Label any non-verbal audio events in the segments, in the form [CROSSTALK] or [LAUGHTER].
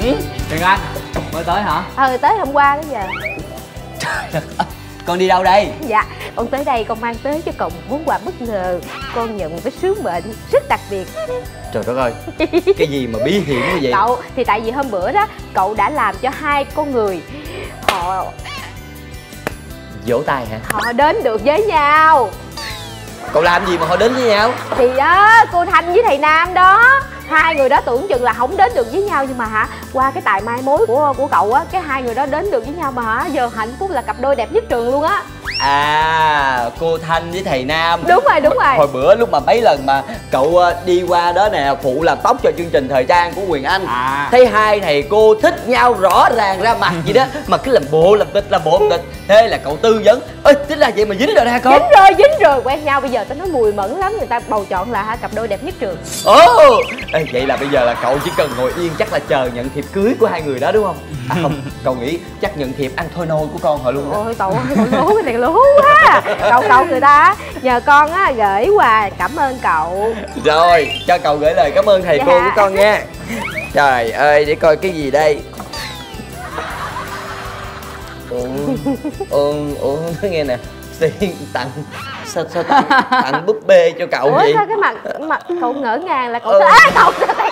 ừ? Huyền Anh mới tới hả? Ờ tới hôm qua đó giờ. [LAUGHS] Con đi đâu đây? Dạ con tới đây con mang tới cho cậu một món quà bất ngờ con nhận một cái sứ mệnh rất đặc biệt. Trời đất ơi cái gì mà bí hiểm như vậy? Cậu thì tại vì hôm bữa đó cậu đã làm cho hai con người họ vỗ tay hả? họ đến được với nhau. Cậu làm gì mà họ đến với nhau? Thì đó cô thanh với thầy nam đó hai người đó tưởng chừng là không đến được với nhau nhưng mà hả, qua cái tài mai mối của của cậu á, cái hai người đó đến được với nhau mà hả, giờ hạnh phúc là cặp đôi đẹp nhất trường luôn á à cô thanh với thầy nam. Đúng rồi đúng rồi. Hồi bữa lúc mà mấy lần mà cậu ờ, đi qua đó nè phụ làm tóc cho chương trình thời trang của quyền anh. À. Thấy hai thầy cô thích nhau rõ ràng ra mặt gì đó mà cứ làm bộ làm tịch làm bộ làm tịch. Thế là cậu tư vấn ơi tính là vậy mà dính rồi nè con dính rồi dính rồi. Quen nhau bây giờ tao nói mùi mẫn lắm người ta bầu chọn là hả cặp đôi đẹp nhất trường. Ồ! Ê, vậy là bây giờ là cậu chỉ cần ngồi yên chắc là chờ nhận thiệp cưới của hai người đó đúng không à không cậu nghĩ chắc nhận thiệp ăn thôi nôi của con họ luôn đó. ôi cậu cậu lố cái này lố quá cậu cậu người ta nhờ con á gửi quà cảm ơn cậu rồi cho cậu gửi lời cảm ơn thầy Dạ. cô của con nha trời ơi để coi cái gì đây ủa ủa nói nghe nè tiền tặng sao sao tặng, tặng búp bê cho cậu ủa vậy sao cái mặt mặt cậu ngỡ ngàng là cậu Ừ. à, cậu lét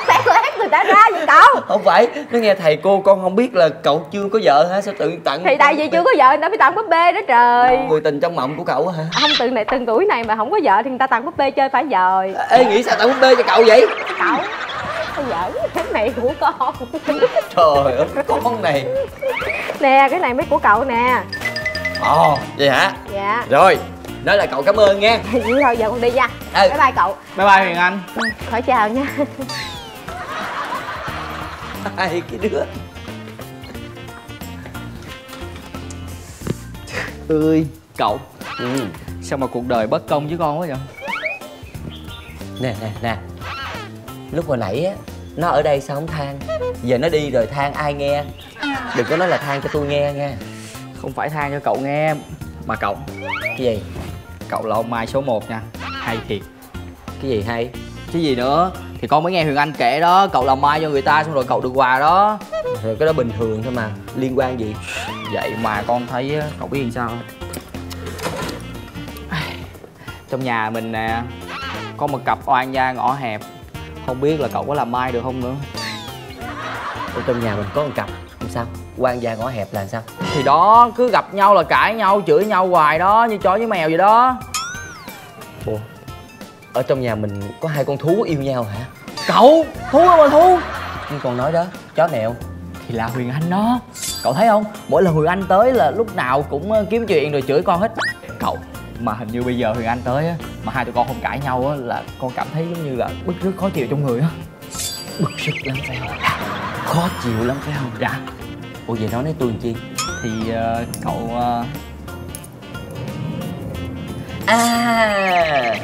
người ta ra vậy cậu? [LAUGHS] Không phải nó nghe thầy cô con không biết là cậu chưa có vợ hả? Sao tự tặng thì tại vì chưa có vợ người ta phải tặng búp bê đó trời. Người tình trong mộng của cậu hả? Không từng này từng tuổi này mà không có vợ thì người ta tặng búp bê chơi phải rồi ê nghĩ sao tặng búp bê cho cậu vậy? Cậu sao giỡn cái này của con. [LAUGHS] Trời ơi con này. Nè cái này mới của cậu nè. Ồ vậy hả? Dạ. Rồi nói là cậu cảm ơn nha. Vậy thôi giờ con đi nha. Ừ. bye bye cậu. Bye bye Huyền Anh. Ừ, khỏi chào nha [LAUGHS] hai cái đứa. Ơi cậu. Ừ. sao mà cuộc đời bất công với con quá vậy? Nè nè nè. Lúc hồi nãy á nó ở đây sao không than? Giờ nó đi rồi than ai nghe? Đừng có nói là than cho tôi nghe nha. Không phải than cho cậu nghe mà cậu. Cái gì? Cậu là ông mai số 1 nha. Hay thiệt. Cái gì hay? Chứ gì nữa thì con mới nghe Huyền Anh kể đó cậu làm mai cho người ta xong rồi cậu được quà đó. Rồi cái đó bình thường thôi mà liên quan gì? Vậy mà con thấy cậu biết làm sao không? trong nhà mình nè có một cặp oan gia ngõ hẹp. Không biết là cậu có làm mai được không nữa. Ở trong nhà mình có một cặp làm sao? Quan gia ngõ hẹp là sao? Thì đó cứ gặp nhau là cãi nhau chửi nhau hoài đó như chó với mèo vậy đó. Ủa ở trong nhà mình có hai con thú yêu nhau hả? Cậu thú đâu mà thú? Như con nói đó chó mèo. Thì là Huyền Anh đó. Cậu thấy không? Mỗi lần Huyền Anh tới là lúc nào cũng ờ, kiếm chuyện rồi chửi con hết. Cậu, mà hình như bây giờ Huyền Anh tới á Mà hai tụi con không cãi nhau á là con cảm thấy giống như là bức rứt khó chịu trong người á. Bức rứt lắm phải không? Khó chịu lắm phải không? Dạ. Ủa vậy nói với tôi làm chi? Thì ờ, cậu ờ, à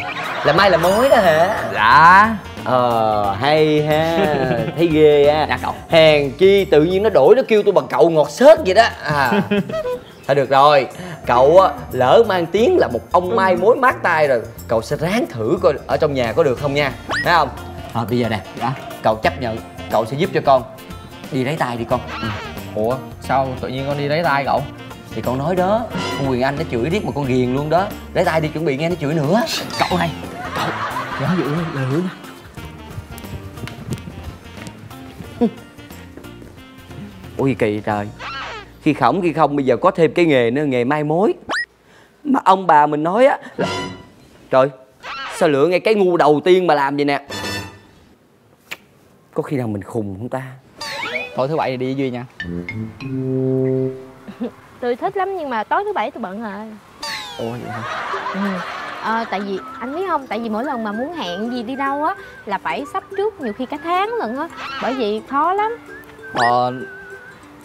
là mai là mối đó hả? Dạ. Ờ hay ha. [LAUGHS] Thấy ghê á. Dạ cậu. Hèn chi tự nhiên nó đổi nó kêu tôi bằng cậu ngọt xớt vậy đó. À. [LAUGHS] Thôi được rồi. Cậu á lỡ mang tiếng là một ông mai mối mát tay rồi cậu sẽ ráng thử coi ở trong nhà có được không nha. Thấy không? Thôi bây giờ nè. Dạ. Cậu chấp nhận. Cậu sẽ giúp cho con. Đi lấy tay đi con. Ừ. Ủa sao tự nhiên con đi lấy tay cậu? Thì con nói đó. Con quyền anh nó chửi riết mà con ghiền luôn đó. Lấy tay đi chuẩn bị nghe nó chửi nữa. Cậu này Cậu Nhớ giữ lời hứa nha. Ủa gì kỳ trời. Khi khổng khi không bây giờ có thêm cái nghề nữa nghề mai mối. Mà ông bà mình nói á là... trời sao lựa ngay cái ngu đầu tiên mà làm vậy nè? Có khi nào mình khùng không ta? Tối thứ bảy thì đi với Duy nha. Tôi thích lắm nhưng mà tối thứ bảy tôi bận rồi. Ủa vậy hả? ừ. Ờ, tại vì anh biết không? Tại vì mỗi lần mà muốn hẹn gì đi đâu á là phải sắp trước nhiều khi cả tháng lần á. Bởi vì khó lắm. Ờ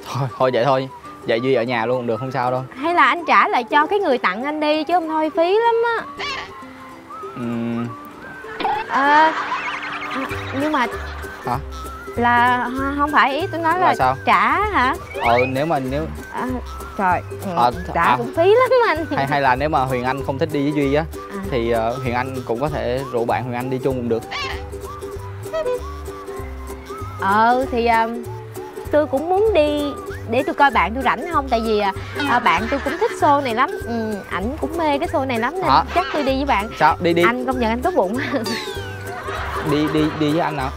Thôi, thôi vậy thôi. Vậy Duy ở nhà luôn được không sao đâu. Hay là anh trả lại cho cái người tặng anh đi chứ không thôi phí lắm á. Ờ, à, nhưng mà Hả? Là không phải ý tôi nói là, Là sao? trả hả Ờ nếu mà nếu à, trời À, trả à. cũng phí lắm anh hay hay là nếu mà Huyền Anh không thích đi với Duy á À. thì ờ, Huyền Anh cũng có thể rủ bạn Huyền Anh đi chung cũng được. ờ thì um, tôi cũng muốn đi để tôi coi bạn tôi rảnh không tại vì à, à, bạn tôi cũng thích show này lắm ừ, ảnh cũng mê cái show này lắm nên Hả? chắc tôi đi với bạn sao đi đi anh công nhận anh tốt bụng đi đi đi với anh nào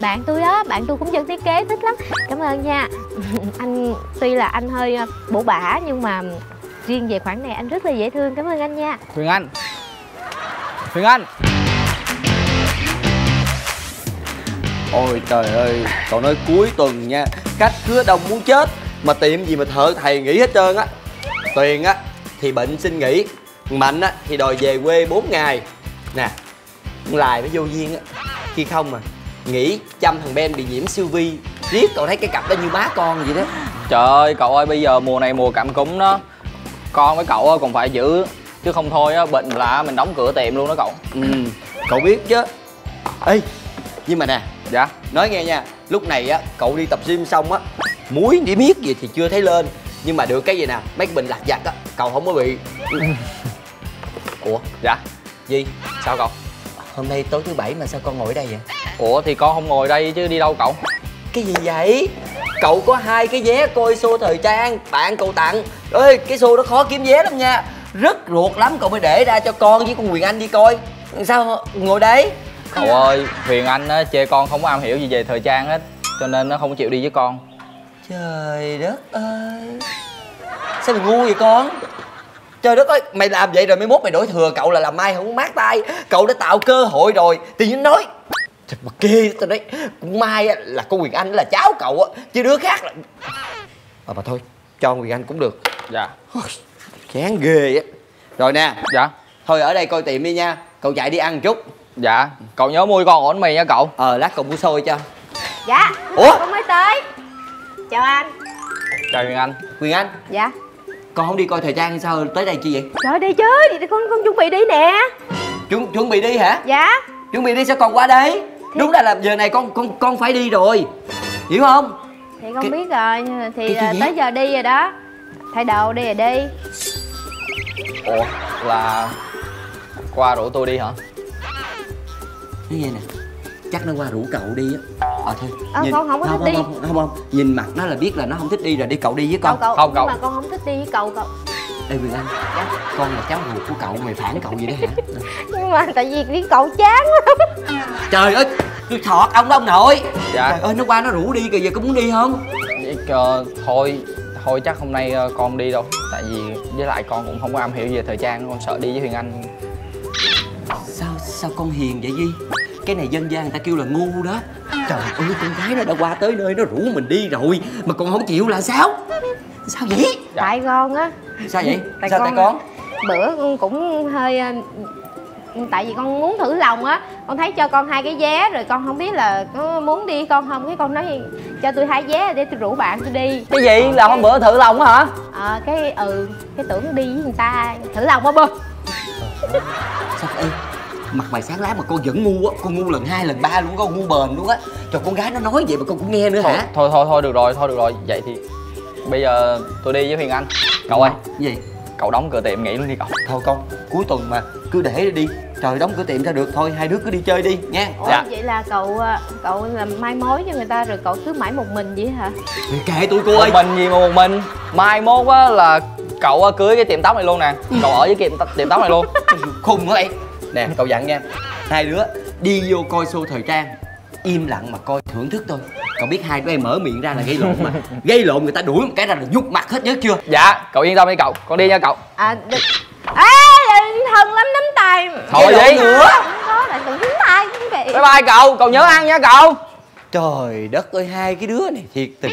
bạn tôi đó bạn tôi cũng dân thiết kế thích lắm. Cảm ơn nha. [LAUGHS] Anh tuy là anh hơi à, bổ bả nhưng mà riêng về khoản này anh rất là dễ thương. Cảm ơn anh nha. Huyền anh. Huyền anh. Ôi trời ơi, cậu nói cuối tuần nha. Khách khứa đông muốn chết Mà tiệm gì mà thợ thầy nghỉ hết trơn á. Tuyền á thì bệnh xin nghỉ Mạnh á thì đòi về quê 4 ngày. Nè, Lai mới vô duyên á. Khi không mà nghỉ chăm thằng Ben bị nhiễm siêu vi. Riết cậu thấy cái cặp đó như má con vậy đó. Trời ơi cậu ơi bây giờ mùa này mùa cảm cúm đó. Con với cậu á còn phải giữ. Chứ không thôi á bệnh là mình đóng cửa tiệm luôn đó cậu. Ừ, cậu biết chứ. Ê, nhưng mà nè dạ? Nói nghe nha, lúc này á cậu đi tập gym xong á Muối đi miết gì thì chưa thấy lên. Nhưng mà được cái gì nè, mấy cái bình lặt vặt á Cậu không có bị. Ủa, dạ? Gì? sao cậu? Hôm nay tối thứ bảy mà sao con ngồi ở đây vậy? Ủa thì con không ngồi đây chứ đi đâu cậu? Cái gì vậy? Cậu có hai cái vé coi show thời trang Bạn cậu tặng. Ơi cái show đó khó kiếm vé lắm nha. Rất ruột lắm cậu mới để ra cho con với con Quyền Anh đi coi. Sao ngồi đấy? cậu ơi huyền anh á chê con không có am hiểu gì về thời trang hết cho nên nó không chịu đi với con. Trời đất ơi. Sao mày ngu vậy con? Trời đất ơi Mày làm vậy rồi mấy mốt mày đổi thừa cậu là làm mai không mát tay. Cậu đã tạo cơ hội rồi Tự nhiên nói Trời mà ghê tao nói. Cũng mai á, là con Quyền Anh là cháu cậu á Chứ đứa khác là Mà mà thôi Cho Quyền Anh cũng được. Dạ. Chán ghê á Rồi nè. Dạ. Thôi ở đây coi tiệm đi nha. Cậu chạy đi ăn một chút. Dạ. Cậu nhớ mua con ổn mì nha cậu. Ờ lát cậu mua xôi cho. Dạ. Ủa? con mới tới. Chào anh. Chào huyền anh. Quyền Anh. Dạ. Con không đi coi thời trang sao? Tới đây chi vậy? Trời đi chứ. Đi con con chuẩn bị đi nè. Chuẩn, chuẩn bị đi hả? Dạ. Chuẩn bị đi sao còn qua đây đúng là làm giờ này con con con phải đi rồi. Hiểu không? Thì con Cái- biết rồi nhưng mà thì cái- cái à, gì? tới giờ đi rồi đó. Thay đồ đi rồi đi. Ủa là qua rủ tôi đi hả? Nói nghe nè? Chắc nó qua rủ cậu đi á. Ờ thôi Ờ, con không có thích không, đi. không, không, không, không. nhìn mặt nó là biết là nó không thích đi rồi đi cậu đi với cậu con. Cậu Không, nhưng cậu. mà con không thích đi với cậu cậu. Ê quyền anh con là cháu ruột của cậu mày phản cậu vậy đó hả? [LAUGHS] Nhưng mà tại vì đi cậu chán lắm trời ơi tôi thọt ông đó ông nội. Dạ. trời ơi nó qua nó rủ đi kìa giờ có muốn đi không? Vậy, ờ, thôi thôi chắc hôm nay ờ, con đi đâu. Tại vì với lại con cũng không có am hiểu về thời trang con sợ đi với huyền anh. Sao sao con hiền vậy Duy? Cái này dân gian người ta kêu là ngu đó. Trời ơi con gái nó đã qua tới nơi nó rủ mình đi rồi mà còn không chịu là sao? Sao vậy? Dạ. tại con á. Sao vậy? Tại sao con- tại con bữa con cũng hơi ờ, tại vì con muốn thử lòng á con thấy cho con hai cái vé rồi con không biết là có muốn đi con không. Cái con nói cho tôi hai vé để tôi rủ bạn tôi đi. Cái gì? Là hôm bữa thử lòng á hả? Ờ cái ừ cái tưởng đi với người ta. Thử lòng á bơ. Sao ê mặt mày sáng láng mà con vẫn ngu á con ngu lần hai lần ba luôn con ngu bền luôn á. Cho con gái nó nói vậy mà con cũng nghe nữa thôi, hả? thôi thôi thôi được rồi thôi được rồi. Vậy thì bây giờ tôi đi với huyền anh. Cậu ơi. Cái gì? Cậu đóng cửa tiệm nghỉ luôn đi cậu. Thôi con cuối tuần mà cứ để đi trời đóng cửa tiệm ra được. Thôi hai đứa cứ đi chơi đi nha. Ủa, Dạ. vậy là cậu ờ, cậu làm mai mối cho người ta rồi cậu cứ mãi một mình vậy hả? Kệ tôi cô một ơi mình gì mà một mình? Mai mốt á là cậu á, cưới cái tiệm tóc này luôn nè. Cậu ở với tiệm tiệm tóc này luôn. [LAUGHS] Khùng quá vậy nè cậu dặn nha. Hai đứa đi vô coi show thời trang im lặng mà coi thưởng thức thôi. Cậu biết hai đứa em mở miệng ra là gây lộn mà. [LAUGHS] Gây lộn người ta đuổi một cái ra là nhúc mặt hết nhớ chưa? Dạ cậu yên tâm đi cậu. Con đi nha cậu. À được ê thần lắm nắm tay Thôi lộn nữa. Có lại đừng nắm tay cũng vậy. Bye bye cậu. Cậu nhớ ăn nha cậu. Trời đất ơi hai cái đứa này thiệt tình